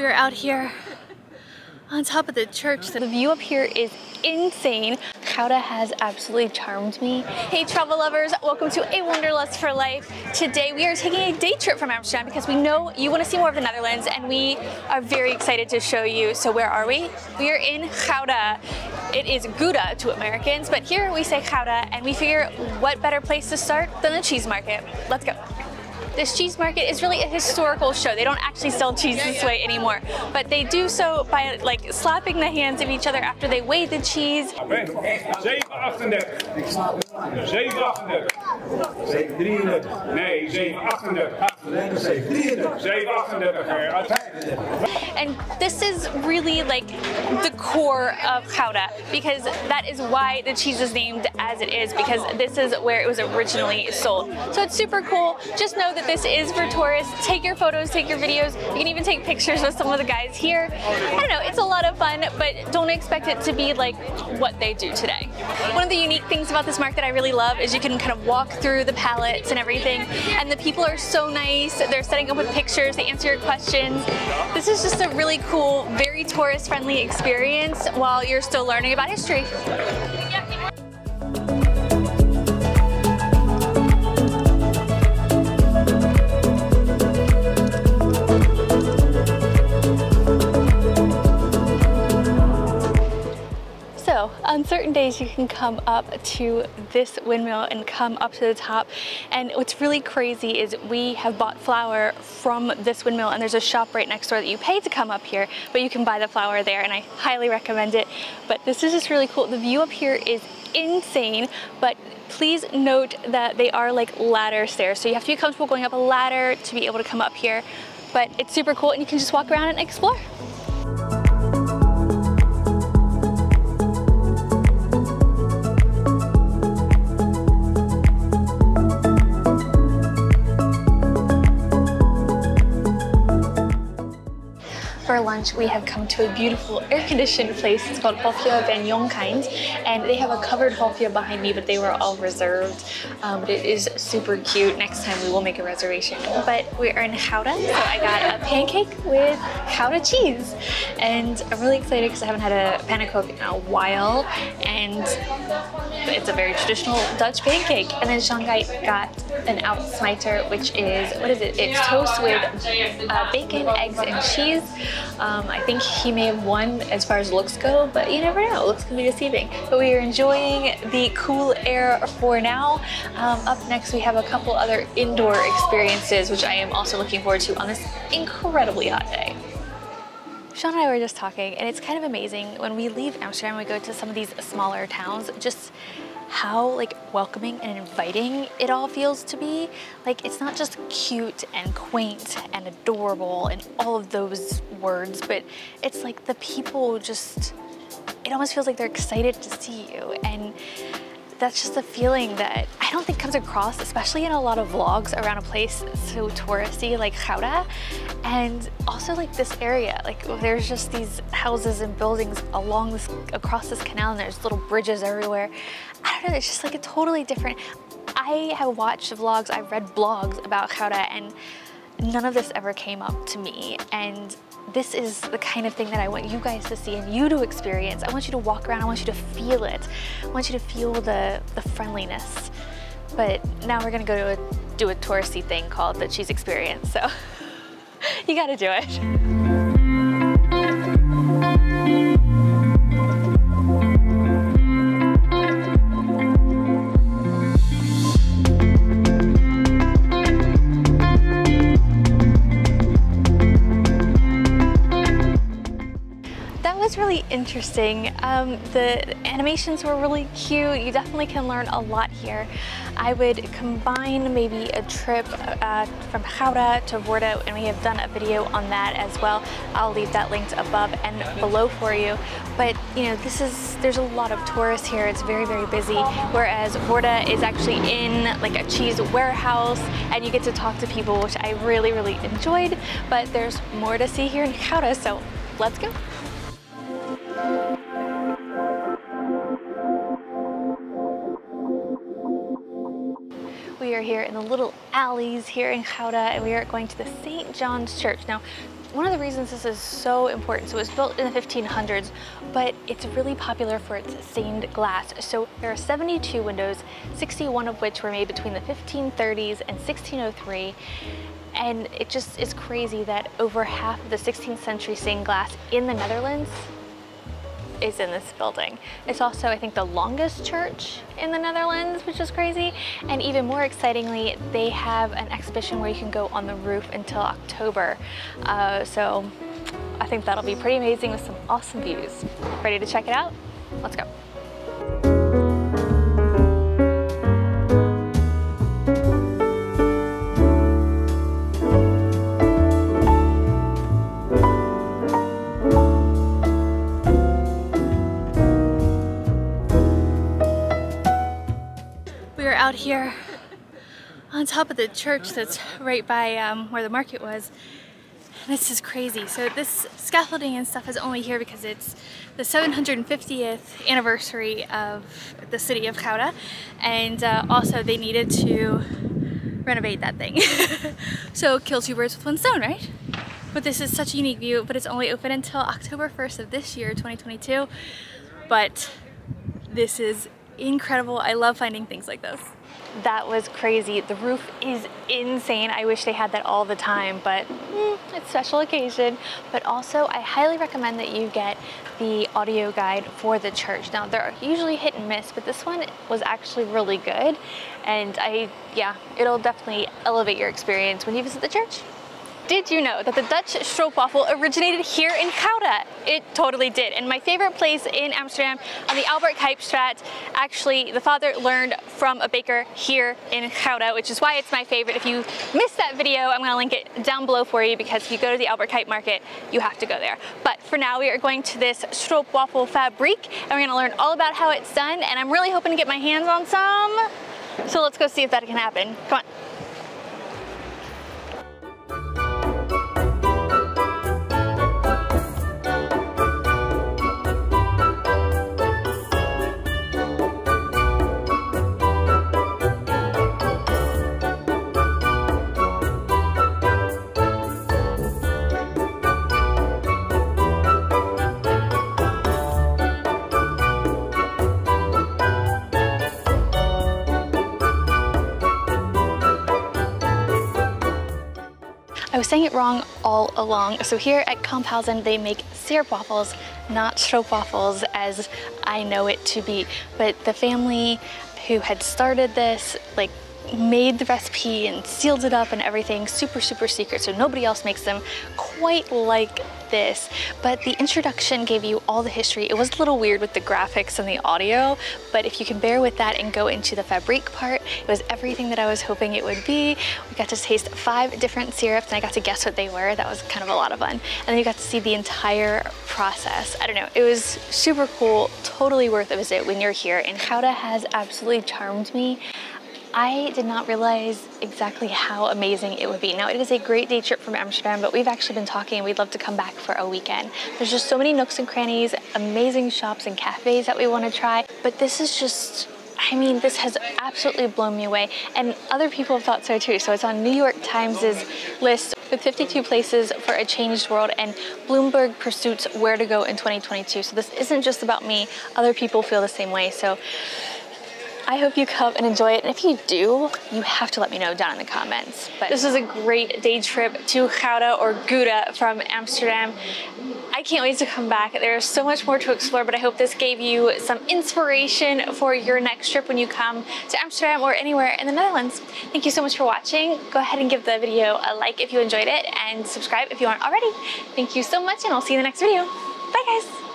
We are out here on top of the church. The view up here is insane. Gouda has absolutely charmed me. Hey travel lovers, welcome to A Wanderlust for Life. Today we are taking a day trip from Amsterdam because we know you want to see more of the Netherlands and we are very excited to show you. So where are we? We are in Gouda. It is Gouda to Americans, but here we say Gouda and we figure what better place to start than the cheese market. Let's go. This cheese market is really a historical show. They don't actually sell cheese this way anymore, but they do so by like slapping the hands of each other after they weigh the cheese. 738. 738. 733. Nee, 738. 738. And this is really like the core of Gouda because that is why the cheese is named as it is because this is where it was originally sold. So it's super cool. Just know that this is for tourists. Take your photos, take your videos. You can even take pictures with some of the guys here. I don't know, it's a lot of fun, but don't expect it to be like what they do today. One of the unique things about this market that I really love is you can kind of walk through the pallets and everything, and the people are so nice. They're setting up with pictures, they answer your questions. This is just a really cool, very tourist-friendly experience while you're still learning about history. Days you can come up to this windmill and come up to the top. And what's really crazy is we have bought flour from this windmill and there's a shop right next door that you pay to come up here but you can buy the flour there and I highly recommend it. But this is just really cool. The view up here is insane but please note that they are like ladder stairs. So you have to be comfortable going up a ladder to be able to come up here but it's super cool and you can just walk around and explore. We have come to a beautiful air-conditioned place. It's called Hofje van Jongkind, and they have a covered Hofje behind me, but they were all reserved. Um, but it is super cute. Next time we will make a reservation. But we are in Gouda, so I got a pancake with Gouda cheese, and I'm really excited because I haven't had a pannenkoek in a while, and it's a very traditional Dutch pancake. And then Shanghai got an uitsmijter, which is what is it? It's toast with uh, bacon, eggs, and cheese. Um, I think he may have won as far as looks go, but you never know. Looks can be deceiving. But we are enjoying the cool air for now. Um, up next, we have a couple other indoor experiences, which I am also looking forward to on this incredibly hot day. Sean and I were just talking, and it's kind of amazing when we leave Amsterdam, we go to some of these smaller towns, just how like welcoming and inviting it all feels to be. Like it's not just cute and quaint and adorable and all of those words, but it's like the people just, it almost feels like they're excited to see you. And that's just a feeling that I don't think comes across, especially in a lot of vlogs around a place so touristy like Gouda. And also like this area, like there's just these houses and buildings along this, across this canal and there's little bridges everywhere. I don't know, it's just like a totally different, I have watched vlogs, I've read blogs about Gouda and none of this ever came up to me. And this is the kind of thing that I want you guys to see and you to experience. I want you to walk around, I want you to feel it. I want you to feel the, the friendliness. But now we're gonna go to a, do a touristy thing called the cheese experience, so you gotta do it. Interesting. Um, the animations were really cute. You definitely can learn a lot here. I would combine maybe a trip uh, from Gouda to Woerden, and we have done a video on that as well. I'll leave that linked above and below for you. But you know, this is there's a lot of tourists here. It's very very busy. Whereas Woerden is actually in like a cheese warehouse, and you get to talk to people, which I really really enjoyed. But there's more to see here in Gouda, so let's go. We are here in the little alleys here in Gouda and we are going to the St. John's Church. Now, one of the reasons this is so important, so it was built in the 1500s, but it's really popular for its stained glass. So there are 72 windows, 61 of which were made between the 1530s and 1603. And it just is crazy that over half of the 16th century stained glass in the Netherlands is in this building. It's also, I think, the longest church in the Netherlands, which is crazy. And even more excitingly, they have an exhibition where you can go on the roof until October. Uh, so I think that'll be pretty amazing with some awesome views. Ready to check it out? Let's go. Out here on top of the church that's right by um, where the market was. This is crazy. So this scaffolding and stuff is only here because it's the 750th anniversary of the city of Gouda and uh, also they needed to renovate that thing. so kill two birds with one stone, right? But this is such a unique view, but it's only open until October 1st of this year, 2022. But this is incredible. I love finding things like this. That was crazy. The roof is insane. I wish they had that all the time, but mm, it's special occasion. But also, I highly recommend that you get the audio guide for the church. Now, they're usually hit and miss, but this one was actually really good. And I, yeah, it'll definitely elevate your experience when you visit the church. Did you know that the Dutch stroopwafel originated here in Gouda? It totally did. And my favorite place in Amsterdam on the Albert Cuypstraat, actually the father learned from a baker here in Gouda, which is why it's my favorite. If you missed that video, I'm gonna link it down below for you because if you go to the Albert Cuyp market, you have to go there. But for now, we are going to this stroopwafel fabriek and we're gonna learn all about how it's done. And I'm really hoping to get my hands on some. So let's go see if that can happen. Come on. Saying it wrong all along. So here at Kamphuisen, they make siroopwafels, not stroopwafels as I know it to be. But the family who had started this, like made the recipe and sealed it up and everything super super secret so nobody else makes them quite like this but the introduction gave you all the history. It was a little weird with the graphics and the audio but if you can bear with that and go into the fabriek part it was everything that I was hoping it would be. We got to taste five different syrups and I got to guess what they were. That was kind of a lot of fun. And then you got to see the entire process. I don't know. It was super cool totally worth a visit when you're here. And Gouda has absolutely charmed me I did not realize exactly how amazing it would be. Now, it is a great day trip from Amsterdam, but we've actually been talking and we'd love to come back for a weekend. There's just so many nooks and crannies, amazing shops and cafes that we want to try, but this is just I mean, this has absolutely blown me away, and other people have thought so too. So it's on New York Times' list with 52 places for a changed world, and Bloomberg pursuits where to go in 2022. So this isn't just about me, other people feel the same way. So I hope you come and enjoy it. And if you do, you have to let me know down in the comments. But this is a great day trip to Gouda or Gouda from Amsterdam. I can't wait to come back. There's so much more to explore, but I hope this gave you some inspiration for your next trip when you come to Amsterdam or anywhere in the Netherlands. Thank you so much for watching. Go ahead and give the video a like if you enjoyed it and subscribe if you aren't already. Thank you so much and I'll see you in the next video. Bye guys.